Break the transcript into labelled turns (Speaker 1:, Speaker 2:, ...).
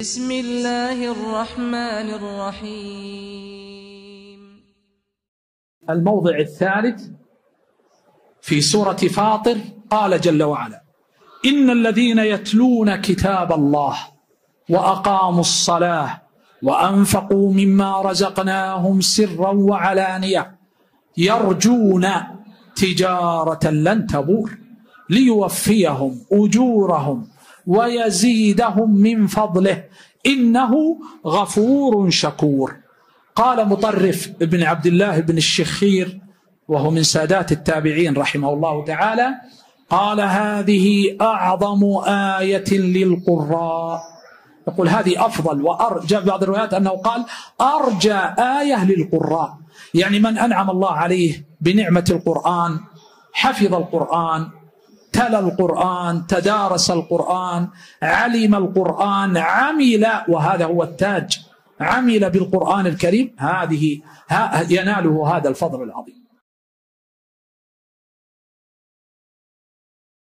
Speaker 1: بسم الله الرحمن الرحيم.
Speaker 2: الموضع الثالث في سورة فاطر قال جل وعلا إن الذين يتلون كتاب الله وأقاموا الصلاة وأنفقوا مما رزقناهم سرا وعلانية يرجون تجارة لن تبور ليوفيهم أجورهم ويزيدهم من فضله. إنه غفور شكور. قال مطرف بن عبد الله بن الشخير وهو من سادات التابعين رحمه الله تعالى قال هذه أعظم آية للقراء. يقول هذه أفضل وأرجى بعض الروايات أنه قال أرجى آية للقراء. يعني من أنعم الله عليه بنعمة القرآن حفظ القرآن تلا القرآن تدارس القرآن علم القرآن عمل وهذا هو التاج عمل بالقرآن الكريم. هذه يناله هذا الفضل العظيم.